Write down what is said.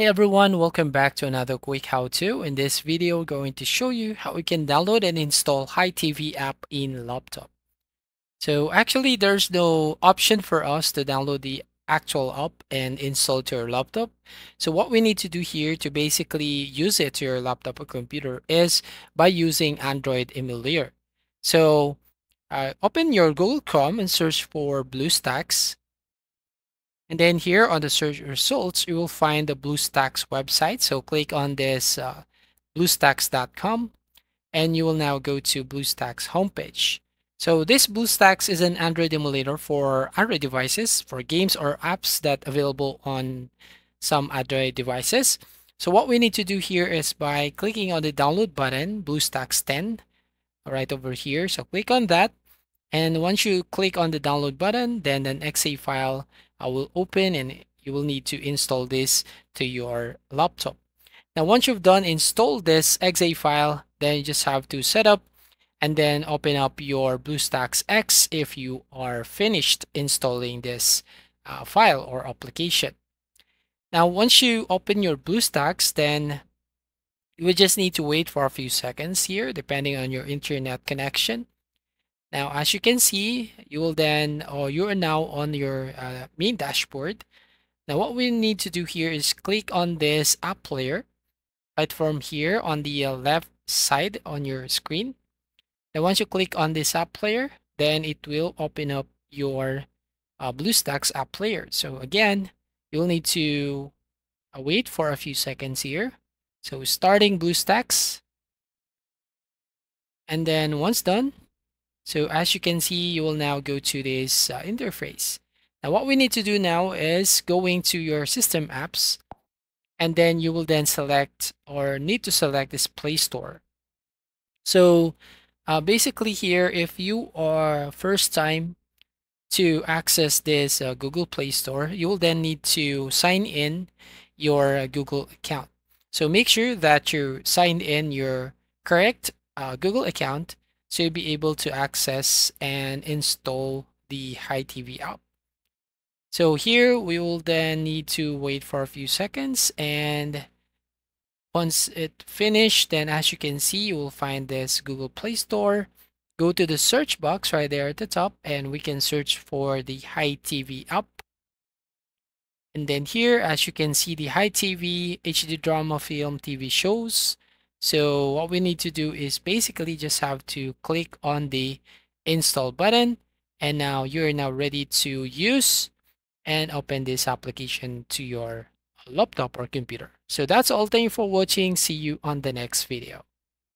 Hey everyone, welcome back to another quick how-to. In this video, we're going to show you how we can download and install HiTV app in laptop. So actually, there's no option for us to download the actual app and install to your laptop. So what we need to do here to basically use it to your laptop or computer is by using Android emulator. So uh, open your Google Chrome and search for BlueStacks. And then here on the search results, you will find the BlueStacks website. So click on this uh, bluestacks.com and you will now go to BlueStacks homepage. So this BlueStacks is an Android emulator for Android devices for games or apps that available on some Android devices. So what we need to do here is by clicking on the download button, BlueStacks 10, right over here. So click on that. And once you click on the download button, then an exe file I will open and you will need to install this to your laptop. Now, once you've done install this exe file, then you just have to set up and then open up your BlueStacks X if you are finished installing this uh, file or application. Now, once you open your BlueStacks, then you will just need to wait for a few seconds here, depending on your internet connection. Now, as you can see, you will then, or you are now on your uh, main dashboard. Now, what we need to do here is click on this app player right from here on the uh, left side on your screen. Now, once you click on this app player, then it will open up your uh, BlueStacks app player. So again, you'll need to uh, wait for a few seconds here. So starting BlueStacks. And then once done, so as you can see, you will now go to this uh, interface. Now what we need to do now is going to your system apps and then you will then select or need to select this Play Store. So uh, basically here, if you are first time to access this uh, Google Play Store, you will then need to sign in your uh, Google account. So make sure that you signed in your correct uh, Google account so you'll be able to access and install the HiTV app. So here we will then need to wait for a few seconds and once it finished, then as you can see, you will find this Google Play Store. Go to the search box right there at the top and we can search for the HiTV app. And then here, as you can see, the HiTV HD drama film TV shows. So what we need to do is basically just have to click on the install button and now you're now ready to use and open this application to your laptop or computer. So that's all. Thank you for watching. See you on the next video.